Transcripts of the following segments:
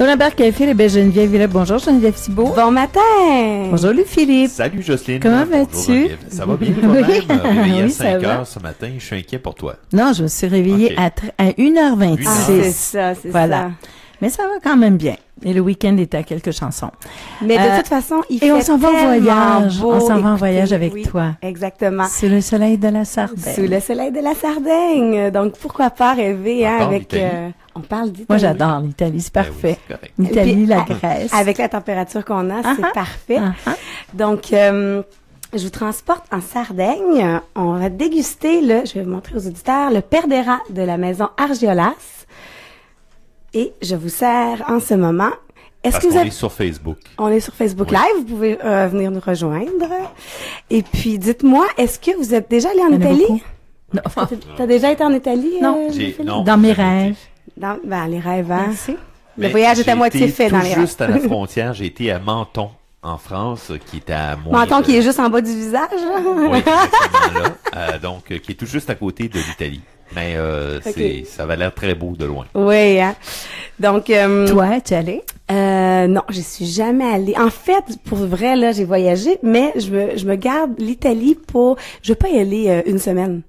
Bonjour Philippe et Geneviève Villette. Bonjour Geneviève Thibault. Bon matin. Bonjour Louis Philippe. Salut Jocelyne. Comment vas-tu? Ça va bien toi-même? Oui. Réveillé à Oui, ça 5 va. heures ce matin, je suis inquiet pour toi. Non, je me suis réveillée à, tr- à 1h26. Ah, c'est ça, c'est Voilà. ça. Mais ça va quand même bien. Et le week-end était à quelques chansons. Mais de Euh, toute façon, il et fait on s'en va en voyage. beau. On s'en va en voyage avec oui, toi. Exactement. C'est le soleil de la Sardaigne. Sous le soleil de la Sardaigne. Donc, pourquoi pas rêver hein, avec... euh, on parle d'Italie. Moi, j'adore l'Italie. C'est Ben oui, parfait. c'est correct. L'Italie, Puis, la Grèce. Avec la température qu'on a, c'est Ah-ha. parfait. Ah. Donc, euh, je vous transporte en Sardaigne. On va déguster le, je vais vous montrer aux auditeurs, le perdera de la maison Argiolas. Et je vous sers en ce moment. Est-ce Parce que vous qu'on avez... est sur Facebook. On est sur Facebook Oui. Live, vous pouvez euh, venir nous rejoindre. Et puis, dites-moi, est-ce que vous êtes déjà allé en Italie? beaucoup. Non. T'as- déjà été en Italie? Non. euh, J'ai- Philippe? non, Dans mes rêves. Dans, ben, les rêves, hein? Merci. Le Mais voyage est à moitié fait tout dans les rêves. juste à la frontière, j'ai été à Menton, en France, qui est à moins Menton de- qui est juste en bas du visage. Oui, exactement là. Euh, donc, euh, qui est tout juste à côté de l'Italie. Mais euh, c'est, ça va l'air très beau de loin. Oui, hein? Donc, euh, Toi, tu es allé? euh, non, je suis jamais allée. En fait, pour vrai, là, j'ai voyagé, mais je me, je me garde l'Italie pour, je veux pas y aller euh, une semaine.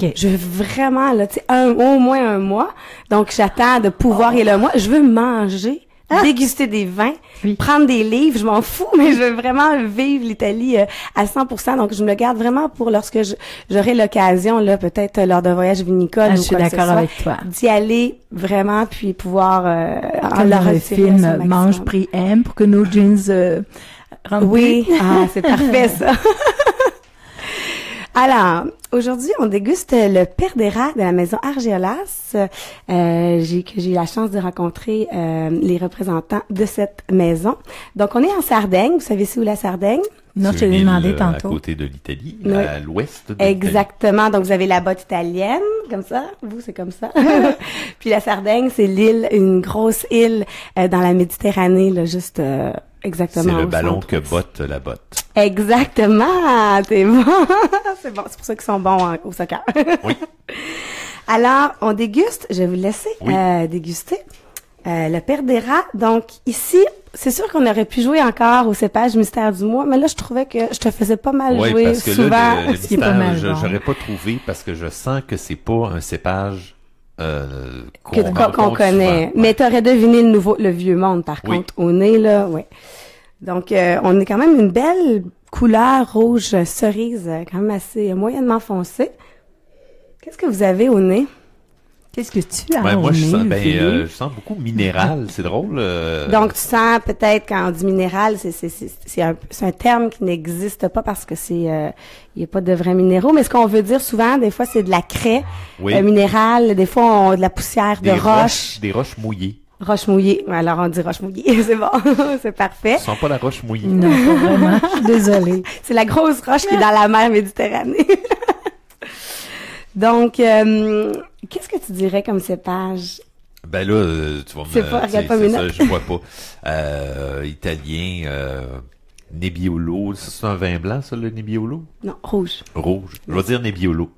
OK. Je veux vraiment, là, tu sais, un, au moins un mois. Donc, j'attends de pouvoir y aller un mois. Je veux manger, déguster des vins, Oui. prendre des livres, je m'en fous, mais je veux vraiment vivre l'Italie euh, à 100%. Donc, je me le garde vraiment pour lorsque j'aurai l'occasion, là, peut-être euh, lors d'un voyage vinicole Ah, ou je suis d'accord avec toi. d'y aller vraiment, puis pouvoir euh, en leur le film. Mange, prix, aime pour que nos jeans euh, Oui, ah, c'est parfait ça. Alors, aujourd'hui, on déguste le Perdera de la maison Argiolas. Euh, j'ai que j'ai eu la chance de rencontrer euh, les représentants de cette maison. Donc, on est en Sardaigne. Vous savez c'est où la Sardaigne? Non, je te l'ai demandé euh, À tantôt. côté de l'Italie, Oui. à l'ouest de. Exactement. Donc, vous avez la botte italienne, comme ça. Vous, c'est comme ça. Puis la Sardaigne, c'est l'île, une grosse île euh, dans la Méditerranée, là, juste euh, exactement. C'est le ballon que botte la botte. Exactement, c'est bon. c'est bon, c'est pour ça qu'ils sont bons hein, au soccer. Oui. Alors, on déguste, je vais vous laisser Oui. euh, déguster euh, le Perdera. Donc ici, c'est sûr qu'on aurait pu jouer encore au cépage mystère du mois, mais là je trouvais que je te faisais pas mal jouer parce que souvent. là, le, le est pas mystère, mal je- j'aurais pas trouvé parce que je sens que c'est pas un cépage euh, qu'on connaît. souvent. Mais t'aurais deviné le nouveau, le vieux monde, par Oui. contre, au nez, là, ouais. Donc, euh, on est quand même une belle couleur rouge cerise, quand même assez moyennement foncée. Qu'est-ce que vous avez au nez? Qu'est-ce que tu as au moi, je nez, sens, ben, euh, je sens beaucoup minéral. C'est drôle. euh, Donc, tu sens peut-être quand on dit minéral, c'est c'est c'est c'est un, c'est un terme qui n'existe pas parce que c'est euh, il y a pas de vrais minéraux. Mais ce qu'on veut dire souvent, des fois, c'est de la craie oui, euh, minérale. Des fois, on de la poussière des de roche, roches, des roches mouillées. roche mouillée. Alors, on dit roche mouillée, c'est bon, c'est parfait. Tu sens pas la roche mouillée. Non, pas vraiment. Je suis désolée. C'est la grosse roche qui est dans la mer Méditerranée. Donc, euh, qu'est-ce que tu dirais comme cépage? Ben là, euh, tu vas me... C'est pas- regarde pas mes ça, je vois pas. Euh, italien, euh, Nebbiolo. C'est un vin blanc, ça, le Nebbiolo? Non, rouge. Rouge. Je vais dire Nebbiolo.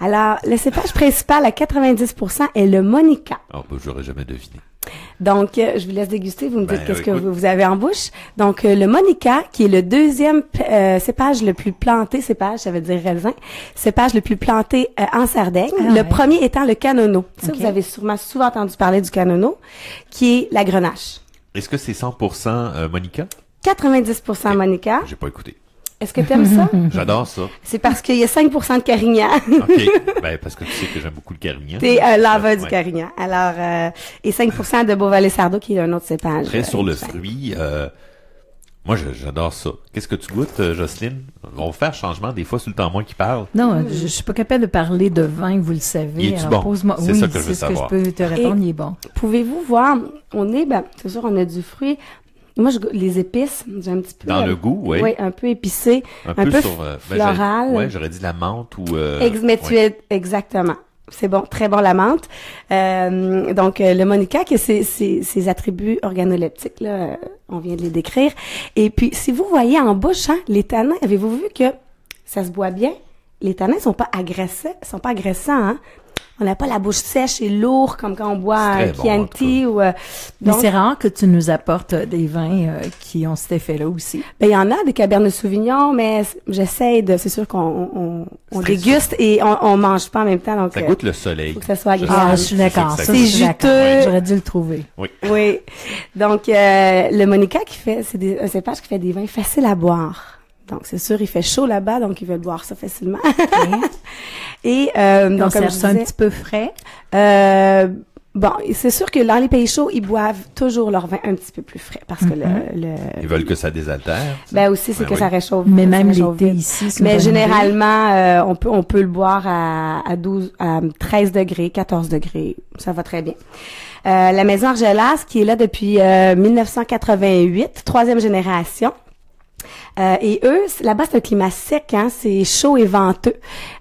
Alors, le cépage principal à 90% est le Monica. Ah, ben, j'aurais jamais deviné. Donc, euh, je vous laisse déguster, vous me dites Ben, qu'est-ce que écoute. vous, vous avez en bouche. Donc, euh, le Monica, qui est le deuxième euh, cépage le plus planté, cépage, ça veut dire raisin, cépage le plus planté euh, en Sardaigne. Ah, le ouais. premier étant le Canono. Ça, vous avez sûrement souvent entendu parler du Canono, qui est la grenache. Est-ce que c'est 100% euh, Monica? 90% Monica. J'ai pas écouté. Est-ce que tu aimes ça? J'adore ça. C'est parce qu'il y a 5% de Carignan. OK. ben, parce que tu sais que j'aime beaucoup le Carignan. T'es un laveur du. Carignan. Alors, euh, et 5% de Beauvalet Sardo, qui est un autre cépage. Très euh, sur le du vin. fruit. euh, moi, j'adore ça. Qu'est-ce que tu goûtes, euh, Jocelyne? On va faire changement des fois sur le temps moi qui parle. Non, je, je suis pas capable de parler de vin, vous le savez. Il Alors, bon? pose-moi. C'est oui, ça que je veux c'est ce que savoir. je peux te répondre, Et- il est bon. Pouvez-vous voir, on est, ben, c'est sûr, on a du fruit. Moi, je, les épices, j'ai un petit peu. Dans euh, le goût, oui. Oui, un peu épicé. Un, un peu, peu sur... euh, ben, floral. ouais, j'aurais dit la menthe ou... Euh, Ex- mais tu ouais. es- exactement. C'est bon, très bon la menthe. Euh, donc euh, le Monica, qui a ses, ses, ses attributs organoleptiques, là, euh, on vient de les décrire. Et puis si vous voyez en bouche, hein, les tanins, avez-vous vu que ça se boit bien? Les tanins sont pas agressants, sont pas agressants, hein. On n'a pas la bouche sèche et lourde comme quand on boit un bon, Chianti ou. euh, Mais c'est rare que tu nous apportes des vins euh, qui ont cet effet-là aussi. ben il y en a des Cabernet Sauvignon, mais j'essaie de. C'est sûr qu'on on, on déguste et on, on mange pas en même temps, donc. Ça euh, goûte le soleil. faut que ça soit agréable. Ah, je suis d'accord. C'est juteux. J'aurais dû le trouver. Oui. Oui. Donc, euh, le Monica qui fait, c'est des- un cépage qui fait des vins faciles à boire. Donc, c'est sûr, il fait chaud là-bas, donc ils veulent boire ça facilement. Et euh, donc, Donc, comme ça je un petit peu frais. euh, bon, c'est sûr que dans les pays chauds, ils boivent toujours leur vin un petit peu plus frais parce que le, le Ils veulent que ça désaltère. ben aussi c'est Ben que oui. ça réchauffe. Mais ça même l'été ici, Mais généralement, euh, on peut on peut le boire à, à 12, à 13 degrés, 14 degrés, ça va très bien. Euh, la maison Argelas, qui est là depuis euh, 1988, troisième génération. Euh, et eux, là-bas, c'est un climat sec, hein, c'est chaud et venteux.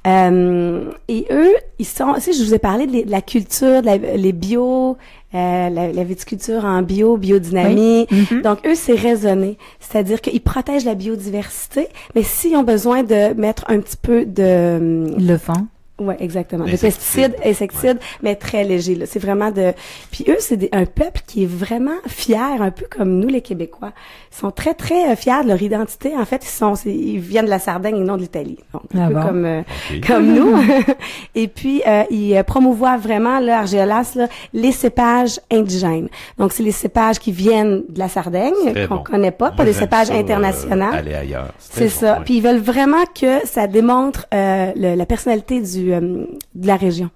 Euh, et eux, ils sont, tu sais, je vous ai parlé de, la culture, de la- les bio, euh, la, la viticulture en bio, biodynamie. Mhm. Donc, eux, c'est raisonné. C'est-à-dire qu'ils protègent la biodiversité, mais s'ils ont besoin de mettre un petit peu de... Le font. Ouais, exactement. Insecticides. pesticides, insecticides, mais très léger. Là. C'est vraiment de. Puis eux, c'est des- un peuple qui est vraiment fier, un peu comme nous les Québécois. Ils sont très très euh, fiers de leur identité. En fait, ils sont, ils viennent de la Sardaigne et non de l'Italie. Donc un Ah peu bon? comme euh, comme nous. et puis euh, ils promouvoient vraiment là, Argelas, là, les cépages indigènes. Donc c'est les cépages qui viennent de la Sardaigne qu'on bon. connaît pas, Moi, pas des j'aime cépages ça, euh, internationaux. aller ailleurs. C'est ça. bon, oui. Puis ils veulent vraiment que ça démontre euh, le- la personnalité du euh, de la région,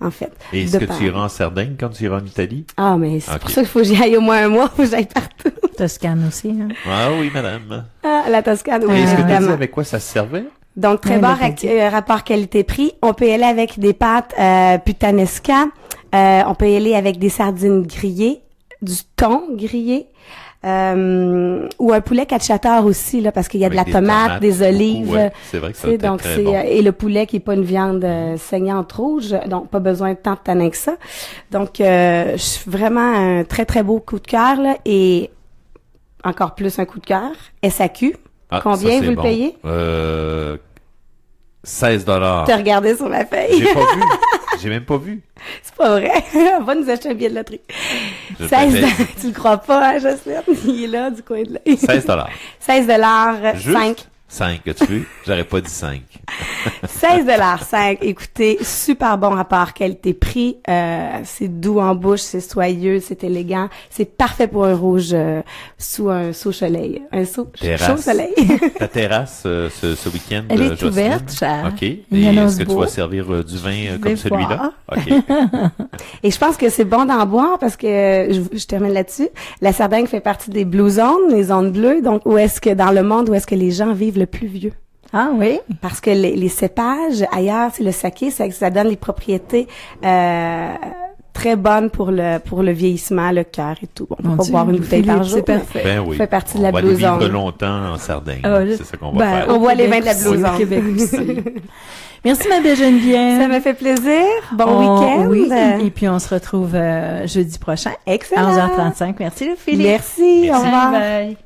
en fait. Et est-ce que par- tu iras en Sardaigne quand tu iras en Italie? Ah, mais c'est pour ça qu'il faut que j'y aille au moins un mois, faut que j'aille partout. Toscane aussi. Hein? Ah oui, madame. Ah, la Toscane, oui, Et est-ce que tu avec quoi ça se servait? Donc, très bon euh, rapport qualité-prix. On peut y aller avec des pâtes euh, putanesca. Euh, on peut y aller avec des sardines grillées, du thon grillé. Euh, ou un poulet cacciatore aussi là parce qu'il y a de la tomate, tomates, des olives. ouais. C'est vrai que ça donc très c'est bon. euh, et le poulet qui est pas une viande euh, saignante rouge, donc pas besoin de tant de tanin que ça. Donc euh, je suis vraiment un très très beau coup de cœur là et encore plus un coup de cœur. SAQ. Ah, Combien ça, vous le payez? Euh, 16 dollars. T'as regardé sur ma feuille? J'ai pas vu. J'ai même pas vu. C'est pas vrai. On va nous acheter un billet de loterie. Je 16 peut-être- tu le crois pas, hein, Jocelyne? Il est là, du coin de l'œil. 16 dollars. 16 dollars, Juste? 5. 5, as-tu vu? J'aurais pas dit 5. 16 dollars 5. Écoutez, super bon rapport qualité-prix. Euh, c'est doux en bouche, c'est soyeux, c'est élégant. C'est parfait pour un rouge euh, sous un sous soleil. Un sous chaud soleil. Ta terrasse, euh, ce, ce week-end, Elle est euh, Jocelyne? ouverte, Charles. OK. Et est-ce que tu vas servir du vin comme celui-là? OK. Et je pense que c'est bon d'en boire parce que je, je termine là-dessus. La Sardaigne fait partie des blue zones, les zones bleues. Donc, où est-ce que dans le monde où est-ce que les gens vivent le plus vieux? Ah oui? Parce que les, les cépages ailleurs, c'est le saké, ça, ça donne les propriétés euh, très bonnes pour le pour le vieillissement, le cœur et tout. Bon, on Mon peut pas Dieu, boire une bouteille par jour. C'est parfait. Ben oui. fait partie de on la va aller Blue vivre longtemps en Sardaigne. Ah, c'est ça qu'on va ben, faire. On au voit les vins de la au Zone. Québec aussi. Merci, ma belle Geneviève. Ça me fait plaisir. Bon On- week-end. Oui, et puis on se retrouve euh, jeudi prochain Excellent. à 11h35. Merci, le Philippe. Merci. Au Merci. revoir. Bye